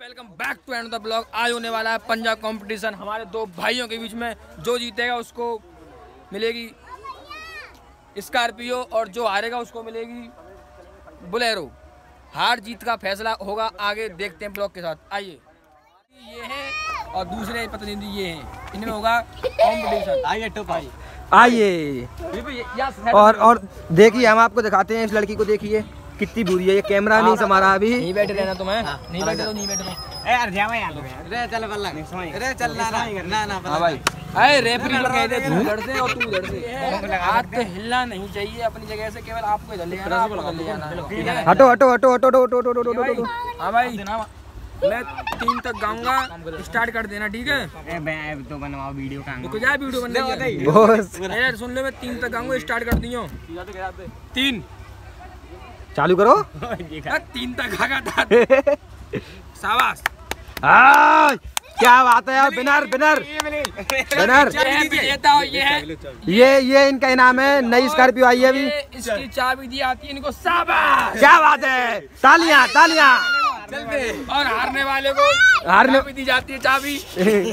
Welcome back to and the blog आज होने वाला है पंजाब कंपटीशन हमारे दो भाइयों के बीच में जो जीतेगा उसको मिलेगी स्कॉर्पियो और जो हारेगा उसको मिलेगी बुलेरो हार जीत का फैसला होगा आगे देखते हैं ब्लॉग के साथ। आइए। ये है और दूसरे प्रतिनिधि ये हैं। इनमें होगा कंपटीशन आइए टो भाई आइए। और और देखिए हम आपको दिखाते हैं इस लड़की को देखिए। कितनी बुरी है ये कैमरा नहीं हमारा अभी। नहीं बैठे रहना तुम्हें। नहीं बैठे तो नहीं बैठे तो। ए यार जावे यार। रे चल बल्ला रे चल ना ना ना हाँ भाई। अरे रेफरी को कह दे तू उधर से और तू उधर से। हाथ हिलना नहीं चाहिए अपनी जगह से केवल आपको इधर ले जाना आपको ले जाना है। ठीक है। हटो हटो हटो हटो हटो हटो हटो हटो भाई, हाँ भाई। मैं तीन तक गाऊँगा। स्टार्ट कर देना ठीक है? मैं तो बनवाओ वीडियो का तो क्या वीडियो बनने की है? सुन ले मैं तीन तक गाऊँगा स्टार्ट कर दियो। तीन। चालू करो। हाँ, तीन तक गागा था। शाबाश। क्या बात है यार बिनर बिनर बिनर ये है ये ये ये इनका इनाम है नई स्कॉर्पियो आई है अभी। इसकी चाबी दी आती है इनको शाबाश। क्या बात है तालियाँ तालियाँ। और हारने वाले को हारने दी जाती है चाबी।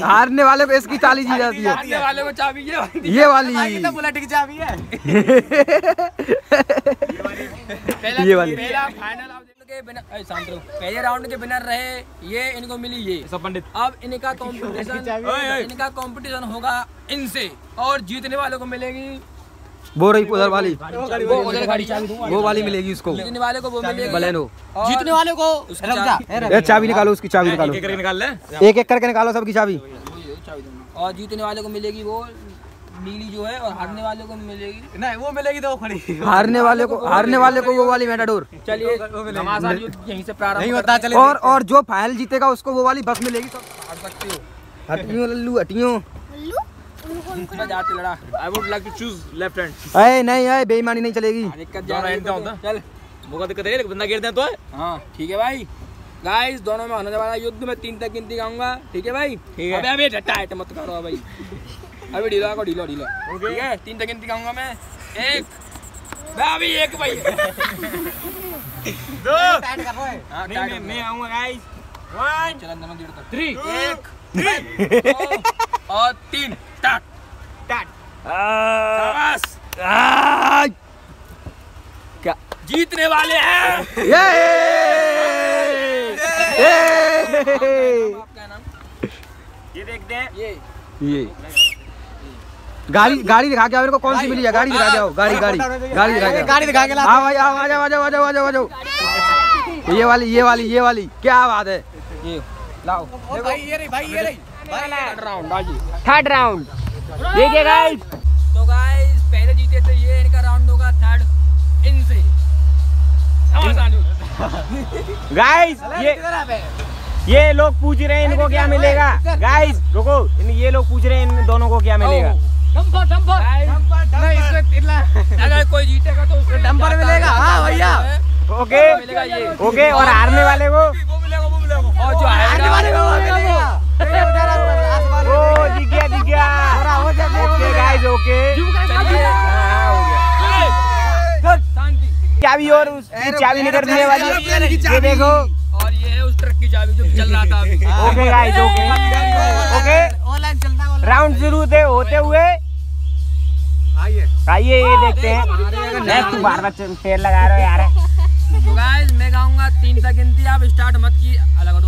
हारने वाले को इसकी ताली दी जाती है। हारने वाले को चाबी ये वाली ये वाली। बुलेट की चाबी है। ये वाली। पहला फाइनल आप के बिना अरे शांत रहो। पहले राउंड के विनर रहे ये इनको मिली ये। सब पंडित। अब इनका कंपटीशन इनका कंपटीशन होगा इनसे। और जीतने वालों को मिलेगी वो रही उधर वाली। वो उधर गाड़ी चाबी। वो वाली मिलेगी उसको। जीतने वाले को वो मिलेगी। बलेनो। जीतने वाले को। चाबी- ये चाबी निकालो उसकी चाबी निकालो। निकाल ले। एक एक करके निकालो सबकी चाबी। और जीतने वाले को मिलेगी वो नीली जो है और हारने वाले को मिलेगी। नहीं वो मिलेगी तो खड़ी। हारने वाले को हारने वाले को वो वाली मेटाडोर चलिए यहीं से प्रारंभ नहीं होता चले और और जो फाइनल जीतेगा उसको वो वाली बस मिलेगी। हैं। हार सकते हो। हटियो लल्लू हटियो। I would like to choose left hand अरे नहीं है बेईमानी नहीं चलेगी। दिक्कत जा रही है चल। मुका दिक्कत है बंदा गिर दे तो हाँ? ठीक है भाई। गाइस दोनों में होने वाला युद्ध में तीन तक गिनती गाऊँगा। ठीक है भाई? ठीक है। अबे अबे टाइट मत करो भाई। अभी ढीलो को ढीलो ढीलो। ठीक है? तीन तक गिनती गाऊँगा मैं। एक। मैं अभी एक भाई। दो। हाँ, नहीं मैं मैं आऊँगा गाइस वन चलन दोनों डेढ़ तक थ्री एक और तीन। शाबाश। जीतने वाले हैं। ये! ये! ये देखते हैं ये। ये। गाड़ी गाड़ी दिखा के आओ मेरे को कौन सी मिली है? गाड़ी दिखा के आओ गाड़ी गाड़ी। गाड़ी दिखा के गाड़ी दिखा के आओ। भाई आओ आ जाओ आ जाओ आ जाओ आ जाओ आ जाओ ये वाली ये वाली ये वाली। क्या बात है? ये लाओ। भाई ये रही भाई ये रही। थर्ड राउंड आजी। थर्ड राउंड देखिए गाइस तो गाइस पहले जीते थे ये इनका राउंड होगा थर्ड इनसे। गाइस ये ये लोग पूछ रहे हैं इनको क्या मिलेगा। गाइस रुको इन ये लोग पूछ रहे हैं इन दोनों को क्या मिलेगा। Dumper dumper. अगर कोई जीतेगा तो उसको डंपर मिलेगा, हाँ भैया। ओके मिलेगा ये। ओके और हारने वाले को? वो मिलेगा वो मिलेगा। और जो हारने वाले ओ गाइस ओके हाँ, हो गया। शांति। चाबी और उसकी चाबी निकलने वाली? है। ये देखो। और ये है उस ट्रक की चाबी जो चल रहा था okay guys okay. Okay online चलता है राउंड शुरू थे होते हुए। आइए। आइए ये देखते हैं। मैं तू बार बार पैर लगा रहा है यार। तो गाइस मैं गाऊँगा तीन तक गिनती आप स्टार्ट मत की अलग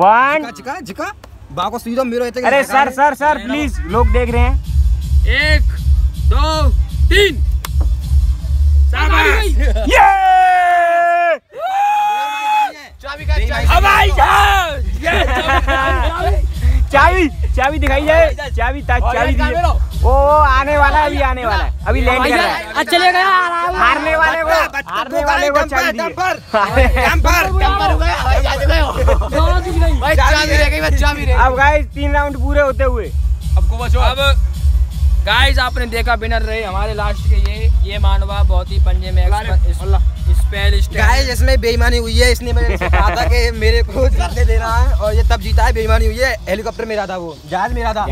वन झिका झिका बा को सीधा मेरे इतने अरे सर सर सर प्लीज़ लोग देख रहे हैं। एक दो तीन। ये चाबी- चाबी चाबी दिखाई जाए चाबी चाबी दिए। ओ आने वाला है अभी आने वाला है। अभी लैंड कर रहा है। चले गया हारने वाले को हारने वाले को चाबी दिए अब गाइस तीन राउंड पूरे होते हुए अब गाइस आपने देखा विनर रहे हमारे लास्ट के ये ये मानवा बहुत ही पंजे में गाइस इसमें बेईमानी हुई है इसने मेरे कहा था कि मेरे को जाते देना है और ये तब जीता है बेईमानी हुई है हेलीकॉप्टर मेरा था वो जहाज़ मेरा था